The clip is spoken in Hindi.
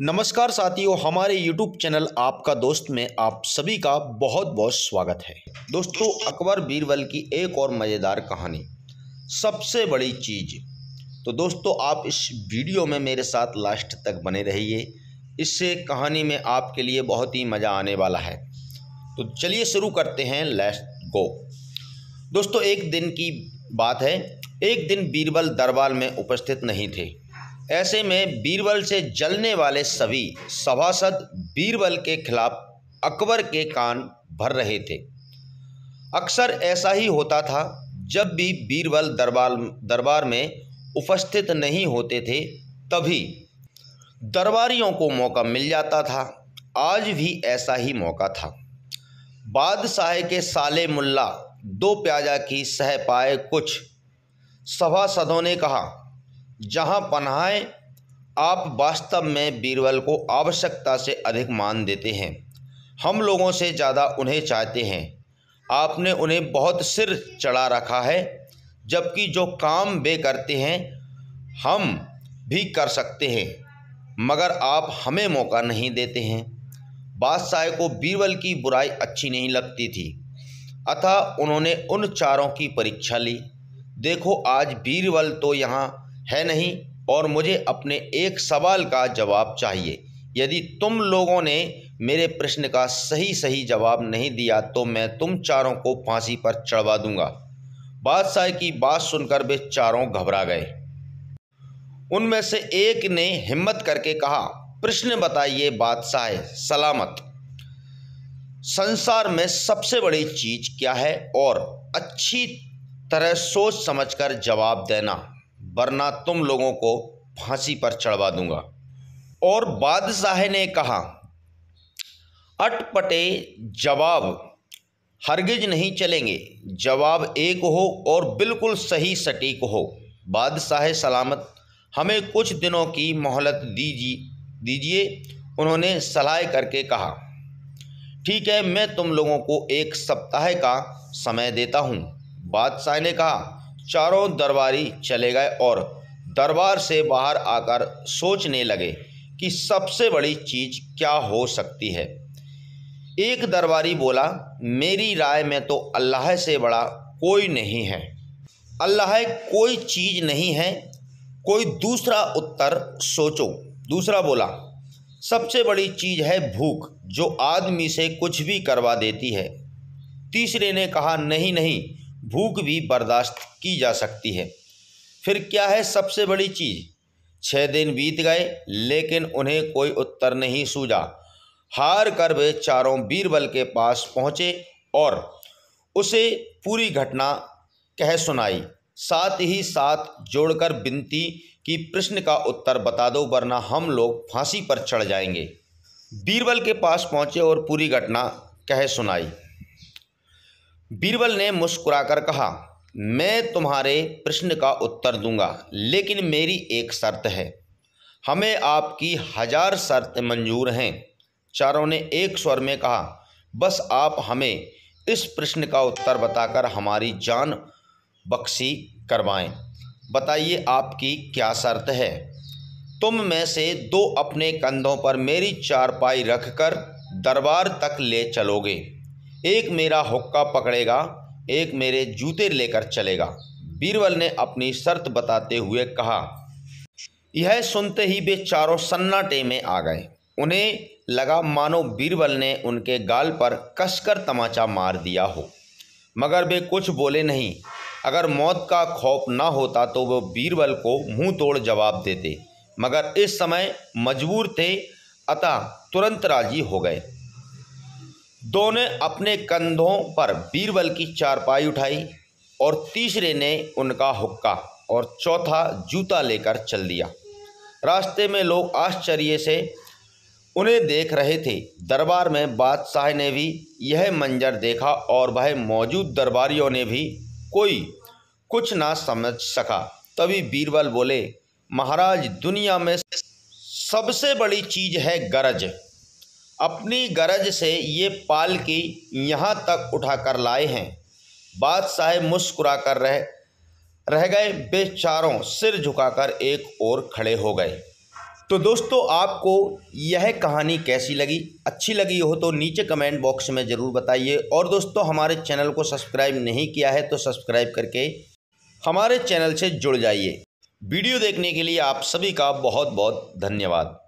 नमस्कार साथियों हमारे YouTube चैनल आपका दोस्त में आप सभी का बहुत बहुत स्वागत है। दोस्तों अकबर बीरबल की एक और मज़ेदार कहानी सबसे बड़ी चीज़। तो दोस्तों आप इस वीडियो में मेरे साथ लास्ट तक बने रहिए। इससे कहानी में आपके लिए बहुत ही मज़ा आने वाला है। तो चलिए शुरू करते हैं लेट्स गो दोस्तों एक दिन की बात है। एक दिन बीरबल दरबार में उपस्थित नहीं थे। ऐसे में बीरबल से जलने वाले सभी सभासद बीरबल के खिलाफ अकबर के कान भर रहे थे। अक्सर ऐसा ही होता था, जब भी बीरबल दरबार दरबार में उपस्थित नहीं होते थे, तभी दरबारियों को मौका मिल जाता था। आज भी ऐसा ही मौका था। बादशाह के साले मुल्ला दो प्याजा की सह पाए कुछ सभासदों ने कहा जहाँ पनाहें आप वास्तव में बीरबल को आवश्यकता से अधिक मान देते हैं। हम लोगों से ज़्यादा उन्हें चाहते हैं। आपने उन्हें बहुत सिर चढ़ा रखा है, जबकि जो काम वे करते हैं, हम भी कर सकते हैं, मगर आप हमें मौका नहीं देते हैं। बादशाह को बीरबल की बुराई अच्छी नहीं लगती थी। अतः उन्होंने उन चारों की परीक्षा ली। देखो, आज बीरबल तो यहाँ है नहीं, और मुझे अपने एक सवाल का जवाब चाहिए। यदि तुम लोगों ने मेरे प्रश्न का सही सही जवाब नहीं दिया तो मैं तुम चारों को फांसी पर चढ़वा दूँगा। बादशाह की बात सुनकर वे चारों घबरा गए। उनमें से एक ने हिम्मत करके कहा, प्रश्न बताइए बादशाह, सलामत। संसार में सबसे बड़ी चीज़ क्या है? और अच्छी तरह सोच समझकर जवाब देना। वरना तुम लोगों को फांसी पर चढ़वा दूँगा। और बादशाह ने कहा, अटपटे जवाब, हरगिज नहीं चलेंगे। जवाब एक हो और बिल्कुल सही सटीक हो। बादशाह सलामत, हमें कुछ दिनों की मोहलत दीजिए दीजिए, उन्होंने सलाह करके कहा। ठीक है, मैं तुम लोगों को एक सप्ताह का समय देता हूँ, बादशाह ने कहा। चारों दरबारी चले गए और दरबार से बाहर आकर सोचने लगे कि सबसे बड़ी चीज़ क्या हो सकती है। एक दरबारी बोला, मेरी राय में तो अल्लाह से बड़ा कोई नहीं है। अल्लाह कोई चीज़ नहीं है। कोई दूसरा उत्तर सोचो। दूसरा बोला, सबसे बड़ी चीज़ है भूख, जो आदमी से कुछ भी करवा देती है। तीसरे ने कहा, नहीं नहीं भूख भी बर्दाश्त की जा सकती है। फिर क्या है सबसे बड़ी चीज़? छः दिन बीत गए, लेकिन उन्हें कोई उत्तर नहीं सूझा। हार कर वे चारों बीरबल के पास पहुँचे और उसे पूरी घटना कह सुनाई। साथ ही साथ जोड़कर विनती कि प्रश्न का उत्तर बता दो, वरना हम लोग फांसी पर चढ़ जाएँगे। बीरबल के पास पहुँचे और पूरी घटना कह सुनाई। बीरबल ने मुस्कुराकर कहा, मैं तुम्हारे प्रश्न का उत्तर दूँगा, लेकिन मेरी एक शर्त है। हमें आपकी हज़ार शर्त मंजूर हैं। चारों ने एक स्वर में कहा, बस आप हमें इस प्रश्न का उत्तर बताकर हमारी जान बख्शी करवाएँ। बताइए आपकी क्या शर्त है? तुम में से दो अपने कंधों पर मेरी चारपाई रखकर दरबार तक ले चलोगे। एक मेरा हुक्का पकड़ेगा, एक मेरे जूते लेकर चलेगा। बीरबल ने अपनी शर्त बताते हुए कहा, यह सुनते ही वे चारों सन्नाटे में आ गए। उन्हें लगा, मानो बीरबल ने उनके गाल पर कसकर तमाचा मार दिया हो। मगर वे कुछ बोले नहीं। अगर मौत का खौफ ना होता तो वो बीरबल को मुँह तोड़ जवाब देते। मगर इस समय मजबूर थे। अतः तुरंत राज़ी हो गए। दोनों अपने कंधों पर बीरबल की चारपाई उठाई और तीसरे ने उनका हुक्का और चौथा जूता लेकर चल दिया। रास्ते में लोग आश्चर्य से उन्हें देख रहे थे। दरबार में बादशाह ने भी यह मंजर देखा और वह मौजूद दरबारियों ने भी कोई कुछ ना समझ सका। तभी बीरबल बोले, महाराज, दुनिया में सबसे बड़ी चीज़ है गरज। अपनी गरज से ये पाल की यहाँ तक उठाकर लाए हैं। बादशाह मुस्कुरा कर रह रह गए। बेचारों सिर झुकाकर एक ओर खड़े हो गए। तो दोस्तों, आपको यह कहानी कैसी लगी? अच्छी लगी हो तो नीचे कमेंट बॉक्स में ज़रूर बताइए। और दोस्तों, हमारे चैनल को सब्सक्राइब नहीं किया है तो सब्सक्राइब करके हमारे चैनल से जुड़ जाइए। वीडियो देखने के लिए आप सभी का बहुत बहुत धन्यवाद।